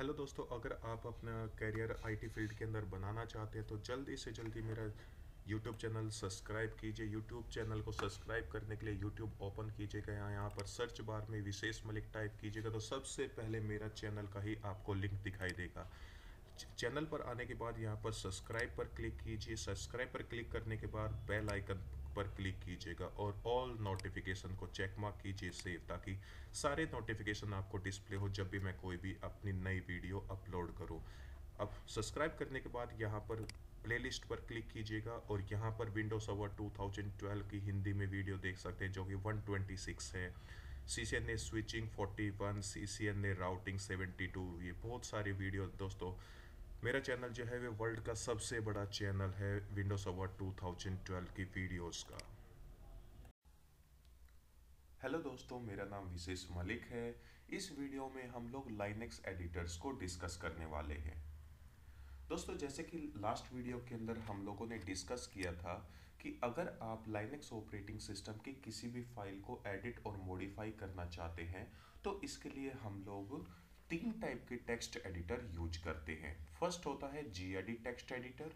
Hello दोस्तों, अगर आप अपना करियर आईटी फ़ील्ड के अंदर बनाना चाहते हैं तो जल्दी से जल्दी मेरा यूट्यूब चैनल सब्सक्राइब कीजिए। यूट्यूब चैनल को सब्सक्राइब करने के लिए यूट्यूब ओपन कीजिएगा। यहाँ यहाँ पर सर्च बार में विशेष मलिक टाइप कीजिएगा तो सबसे पहले मेरा चैनल का ही आपको लिंक दिखाई देगा। चैनल पर आने के बाद यहाँ पर सब्सक्राइब पर क्लिक कीजिए। सब्सक्राइब पर क्लिक करने के बाद बेल आइकन पर क्लिक कीजिएगा और ऑल नोटिफिकेशन को चेक मार्क कीजिए सेव ताकि सारे नोटिफिकेशन आपको डिस्प्ले हो जब भी मैं कोई भी अपनी नई वीडियो अपलोड करूँ। अब सब्सक्राइब करने के बाद यहाँ पर प्लेलिस्ट पर क्लिक कीजिएगा और यहाँ पर विंडोज़ ओवर 2012 की हिंदी में वीडियो देख सकते हैं, जो कि 126 है। सी सी एन ने स्विचिंग 41 सी सी एन ने राउटिंग 72 ये बहुत सारी वीडियो दोस्तों। मेरा चैनल जो है वो वर्ल्ड का सबसे बड़ा चैनल है विंडोज़ ओवर 2012 की वीडियोस का। हेलो दोस्तों, मेरा नाम विशेष मलिक है। इस वीडियो में हम लोग लाइनेक्स एडिटर्स को डिस्कस करने वाले हैं। दोस्तों, जैसे कि लास्ट वीडियो के अंदर हम लोगों ने डिस्कस किया था कि अगर आप लाइनेक्स ऑपरेटिंग सिस्टम की किसी भी फ़ाइल को एडिट और मॉडिफाई करना चाहते हैं तो इसके लिए हम लोग तीन टाइप के टेक्स्ट एडिटर यूज़ करते हैं। फ़र्स्ट होता है जी text editor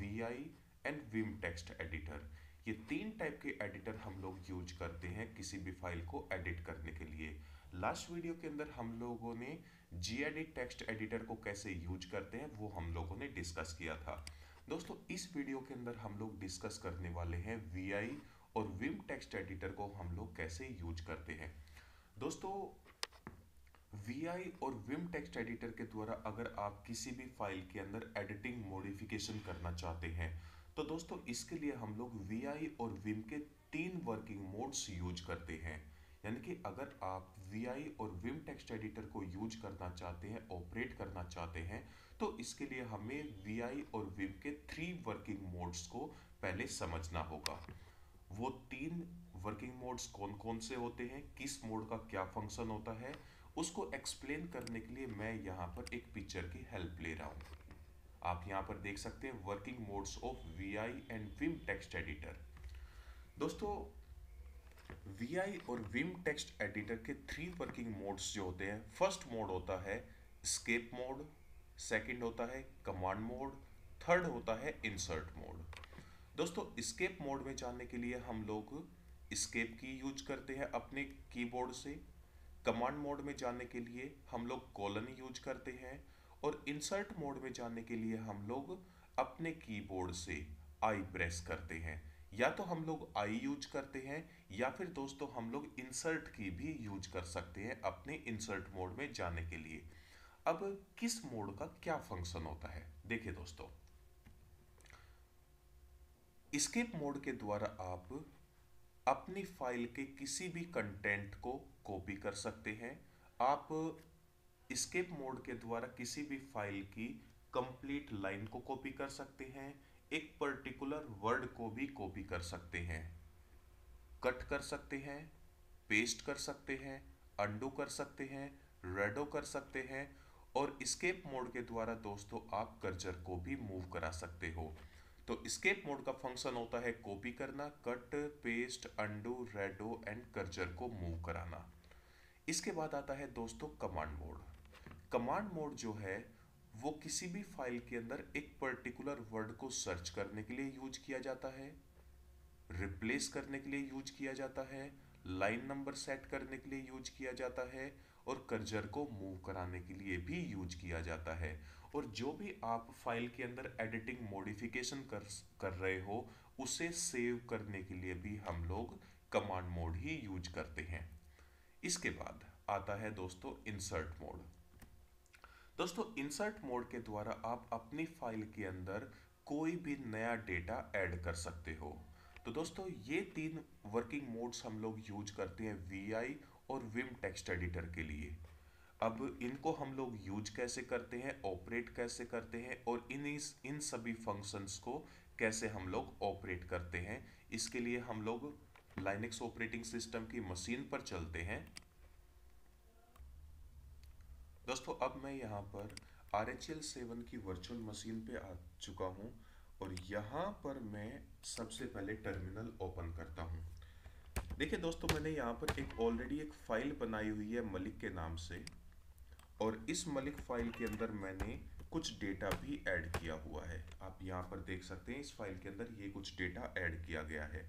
V I and Vim text editor ये तीन टाइप के एडिटर हम लोग यूज़ करते हैं किसी भी फ़ाइल को एडिट करने के लिए। लास्ट वीडियो के अंदर हम लोगों ने जी टेक्स्ट एडिटर को कैसे यूज़ करते हैं, वो हम लोगों ने डिस्कस किया था। दोस्तों, इस वीडियो के अंदर हम लोग डिस्कस करने वाले हैं वी आई और विम टेक्स्ट एडिटर को हम लोग कैसे यूज़ करते हैं। दोस्तों वी और विम टेक्स्ट एडिटर के द्वारा अगर आप किसी भी फ़ाइल के अंदर एडिटिंग मॉडिफिकेशन करना चाहते हैं तो दोस्तों इसके लिए हम लोग वी और विम के तीन वर्किंग मोड्स यूज़ करते हैं। यानी कि अगर आप वी और विम टेक्स्ट एडिटर को यूज़ करना चाहते हैं ऑपरेट करना चाहते हैं तो इसके लिए हमें वी और विम के थ्री वर्किंग मोड्स को पहले समझना होगा। वो तीन वर्किंग मोड्स कौन कौन से होते हैं, किस मोड का क्या फ़ंक्शन होता है उसको एक्सप्लेन करने के लिए मैं यहाँ पर एक पिक्चर की हेल्प ले रहा हूँ। आप यहाँ पर देख सकते हैं working modes of V I and Vim text editor दोस्तों वी आई और विम टेक्स्ट एडिटर के थ्री वर्किंग मोड्स जो होते हैं फ़र्स्ट मोड होता है स्केप मोड सेकंड होता है कमांड मोड थर्ड होता है इंसर्ट मोड दोस्तों स्केप मोड में जाने के लिए हम लोग स्केप की यूज़ करते हैं अपने कीबोर्ड से। कमांड मोड में जाने के लिए हम लोग कॉलन यूज़ करते हैं और इंसर्ट मोड में जाने के लिए हम लोग अपने कीबोर्ड से आई प्रेस करते हैं। या तो हम लोग आई यूज़ करते हैं, या फिर दोस्तों हम लोग इंसर्ट की भी यूज़ कर सकते हैं अपने इंसर्ट मोड में जाने के लिए। अब किस मोड का क्या फ़ंक्शन होता है? देखिए दोस्तों, स्केप मोड के द्वारा आप अपनी फ़ाइल के किसी भी कंटेंट को कॉपी कर सकते हैं। आप स्केप मोड के द्वारा किसी भी फ़ाइल की कंप्लीट लाइन को कॉपी कर सकते हैं। एक पर्टिकुलर वर्ड को भी कॉपी कर सकते हैं। कट कर सकते हैं पेस्ट कर सकते हैं अंडू कर सकते हैं रेडो कर सकते हैं। और स्केप मोड के द्वारा दोस्तों आप कर्जर को भी मूव करा सकते हो। तो स्केप मोड का फ़ंक्शन होता है कॉपी करना cut paste undo redo and cursor को मूव कराना। इसके बाद आता है दोस्तों कमांड मोड कमांड मोड जो है, वो किसी भी फ़ाइल के अंदर एक पर्टिकुलर वर्ड को सर्च करने के लिए यूज़ किया जाता है रिप्लेस करने के लिए यूज़ किया जाता है लाइन नंबर सेट करने के लिए यूज़ किया जाता है और कर्जर को मूव कराने के लिए भी यूज़ किया जाता है। और जो भी आप फ़ाइल के अंदर एडिटिंग मॉडिफिकेशन कर कर रहे हो, उसे सेव करने के लिए भी हम लोग कमांड मोड ही यूज़ करते हैं। इसके बाद आता है दोस्तों इंसर्ट मोड दोस्तों इंसर्ट मोड के द्वारा आप अपनी फ़ाइल के अंदर कोई भी नया डेटा ऐड कर सकते हो। तो दोस्तों ये तीन वर्किंग मोड्स हम लोग यूज़ करते हैं वी आई और विम टेक्स्ट एडिटर के लिए। अब इनको हम लोग यूज़ कैसे करते हैं, ऑपरेट कैसे करते हैं और इन इस, इन सभी फ़ंक्शंस को कैसे हम लोग ऑपरेट करते हैं, इसके लिए हम लोग लाइनेक्स ऑपरेटिंग सिस्टम की मशीन पर चलते हैं। दोस्तों, अब मैं यहाँ पर आर एच एल सेवन की वर्चुअल मशीन पे आ चुका हूँ और यहाँ पर मैं सबसे पहले टर्मिनल ओपन करता हूँ। देखिए दोस्तों, मैंने यहाँ पर एक ऑलरेडी एक फ़ाइल बनाई हुई है मलिक के नाम से और इस मलिक फ़ाइल के अंदर मैंने कुछ डेटा भी ऐड किया हुआ है। आप यहाँ पर देख सकते हैं, इस फ़ाइल के अंदर ये कुछ डेटा ऐड किया गया है।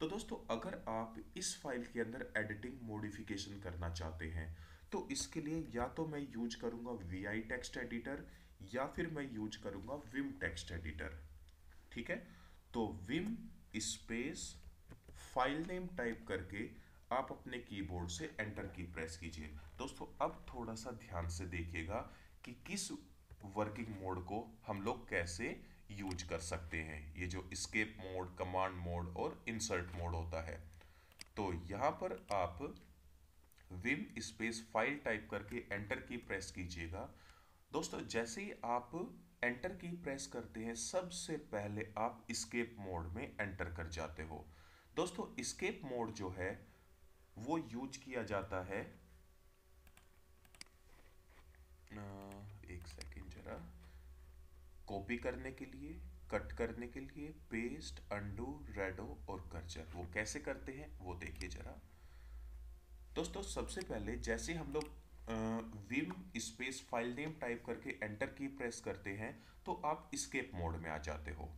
तो दोस्तों, अगर आप इस फ़ाइल के अंदर एडिटिंग मॉडिफिकेशन करना चाहते हैं तो इसके लिए या तो मैं यूज़ करूँगा वी आई टेक्स्ट एडिटर या फिर मैं यूज़ करूँगा विम टेक्स्ट एडिटर ठीक है? तो Vim space file name type करके आप अपने कीबोर्ड से एंटर की प्रेस कीजिए। दोस्तों, अब थोड़ा सा ध्यान से देखिएगा कि किस वर्किंग मोड को हम लोग कैसे यूज़ कर सकते हैं। ये जो स्केप मोड कमांड मोड और इंसर्ट मोड होता है। तो यहाँ पर आप विम स्पेस फ़ाइल टाइप करके एंटर की प्रेस कीजिएगा। दोस्तों, जैसे ही आप एंटर की प्रेस करते हैं, सबसे पहले आप स्केप मोड में एंटर कर जाते हो। दोस्तों स्केप मोड जो है, वो यूज़ किया जाता है। एक सेकेंड जरा। कॉपी करने के लिए कट करने के लिए पेस्ट अंडू रेडो और कर्चर वो कैसे करते हैं, वो देखिए जरा। दोस्तों, सबसे पहले जैसे हम लोग Vim space file name type करके एंटर की प्रेस करते हैं तो आप स्केप मोड में आ जाते हो।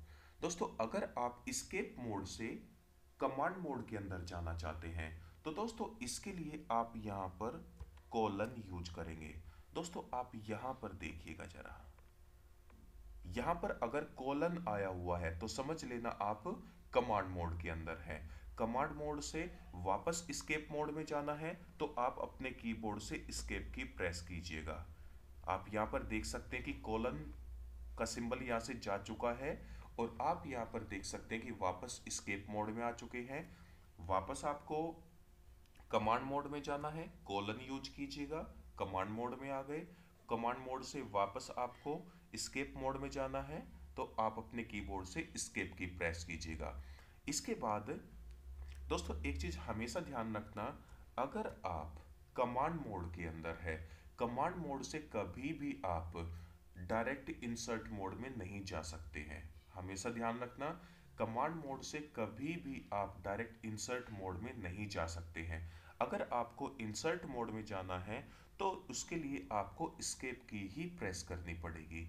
दोस्तों, अगर आप स्केप मोड से कमांड मोड के अंदर जाना चाहते हैं। तो दोस्तों, इसके लिए आप यहाँ पर कॉलन यूज़ करेंगे। दोस्तों, आप यहाँ पर देखिएगा जरा। यहाँ पर अगर कॉलन आया हुआ है तो समझ लेना आप कमांड मोड के अंदर है। कमांड मोड से वापस स्केप मोड में जाना है तो आप अपने कीबोर्ड से स्केप की प्रेस कीजिएगा। आप यहाँ पर देख सकते हैं कि कॉलन का सिंबल यहाँ से जा चुका है। और आप यहाँ पर देख सकते हैं कि वापस स्केप मोड में आ चुके हैं। वापस आपको कमांड मोड में जाना है। कॉलन यूज़ कीजिएगा। कमांड मोड में आ गए। कमांड मोड से वापस आपको स्केप मोड में जाना है। तो आप अपने कीबोर्ड से स्केप की प्रेस कीजिएगा। इसके बाद दोस्तों, एक चीज़ हमेशा ध्यान रखना, अगर आप कमांड मोड के अंदर है कमांड मोड से कभी भी आप डायरेक्ट इंसर्ट मोड में नहीं जा सकते हैं। हमेशा ध्यान रखना कमांड मोड से कभी भी आप डायरेक्ट इंसर्ट मोड में नहीं जा सकते हैं। अगर आपको इंसर्ट मोड में जाना है तो उसके लिए आपको स्केप की ही प्रेस करनी पड़ेगी।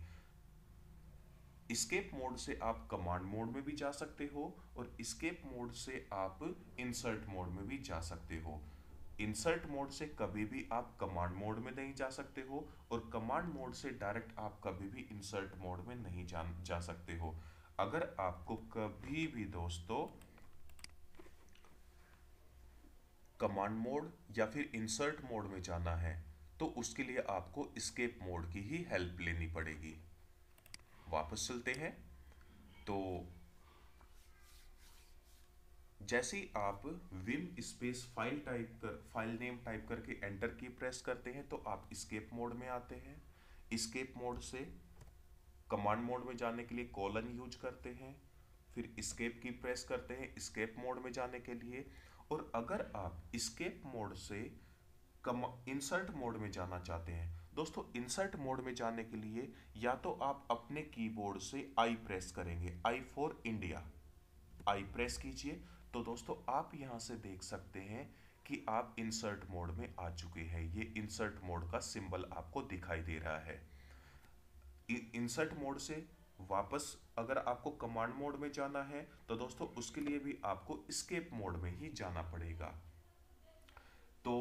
स्केप मोड से आप कमांड मोड में भी जा सकते हो और स्केप मोड से आप इंसर्ट मोड में भी जा सकते हो। इंसर्ट मोड से कभी भी आप कमांड मोड में नहीं जा सकते हो और कमांड मोड से डायरेक्ट आप कभी भी इंसर्ट मोड में नहीं जा, जा सकते हो। अगर आपको कभी भी दोस्तों कमांड मोड या फिर इंसर्ट मोड में जाना है तो उसके लिए आपको स्केप मोड की ही हेल्प लेनी पड़ेगी। वापस चलते हैं। तो जैसे ही आप विम स्पेस फ़ाइल टाइप कर, फ़ाइल नेम टाइप करके एंटर की प्रेस करते हैं तो आप स्केप मोड में आते हैं। स्केप मोड से कमांड मोड में जाने के लिए कॉलन यूज़ करते हैं। फिर स्केप की प्रेस करते हैं स्केप मोड में जाने के लिए। और अगर आप स्केप मोड से कम इंसर्ट मोड में जाना चाहते हैं, दोस्तों इंसर्ट मोड में जाने के लिए या तो आप अपने कीबोर्ड से आई प्रेस करेंगे। I for India I press कीजिए। तो दोस्तों, आप यहाँ से देख सकते हैं कि आप इंसर्ट मोड में आ चुके हैं। ये इंसर्ट मोड का सिंबल आपको दिखाई दे रहा है। इंसर्ट मोड से वापस अगर आपको कमांड मोड में जाना है तो दोस्तों, उसके लिए भी आपको स्केप मोड में ही जाना पड़ेगा। तो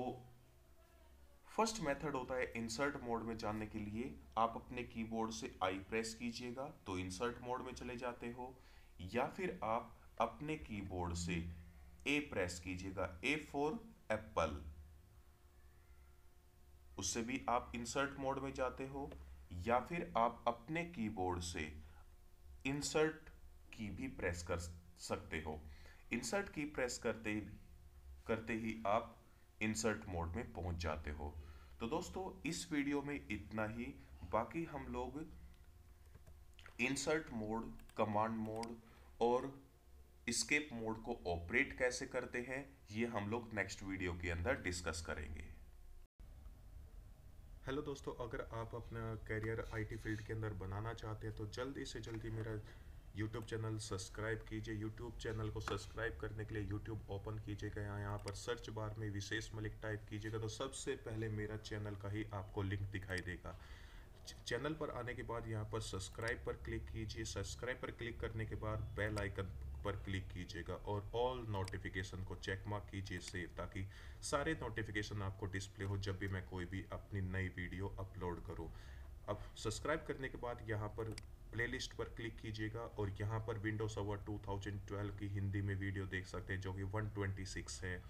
फ़र्स्ट मेथड होता है इंसर्ट मोड में जाने के लिए। आप अपने कीबोर्ड से आई प्रेस कीजिएगा तो इंसर्ट मोड में चले जाते हो। या फिर आप अपने कीबोर्ड से ए प्रेस कीजिएगा ए फॉर एप्पल उससे भी आप इंसर्ट मोड में जाते हो, या फिर आप अपने कीबोर्ड से इंसर्ट की भी प्रेस कर सकते हो। इंसर्ट की प्रेस करते करते ही आप इंसर्ट मोड में पहुँच जाते हो। तो दोस्तों, इस वीडियो में इतना ही। बाकी हम लोग इंसर्ट मोड कमांड मोड और स्केप मोड को ऑपरेट कैसे करते हैं, ये हम लोग नेक्स्ट वीडियो के अंदर डिस्कस करेंगे। हेलो दोस्तों, अगर आप अपना करियर आईटी फ़ील्ड के अंदर बनाना चाहते हैं तो जल्दी से जल्दी मेरा यूट्यूब चैनल सब्सक्राइब कीजिए। यूट्यूब चैनल को सब्सक्राइब करने के लिए यूट्यूब ओपन कीजिएगा यहाँ यहाँ पर सर्च बार में विशेष मलिक टाइप कीजिएगा तो सबसे पहले मेरा चैनल का ही आपको लिंक दिखाई देगा। चैनल पर आने के बाद यहाँ पर सब्सक्राइब पर क्लिक कीजिए। सब्सक्राइब पर क्लिक करने के बाद बेल आइकन पर क्लिक कीजिएगा और ऑल नोटिफिकेशन को चेक मार्क कीजिए सेव ताकि सारे नोटिफिकेशन आपको डिस्प्ले हो जब भी मैं कोई भी अपनी नई वीडियो अपलोड करूँ। अब सब्सक्राइब करने के बाद यहाँ पर प्लेलिस्ट पर क्लिक कीजिएगा और यहाँ पर विंडोज़ ओवर 2012 की हिंदी में वीडियो देख सकते हैं, जो कि 126 है।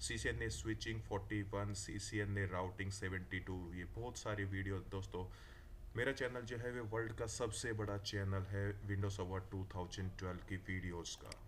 सी सी एन ने स्विचिंग 41 सी सी एन ने राउटिंग 72 ये बहुत सारी वीडियो दोस्तों मेरा चैनल जो है, वो वर्ल्ड का सबसे बड़ा चैनल है विंडोज़ ओवर 2012 की वीडियोस का।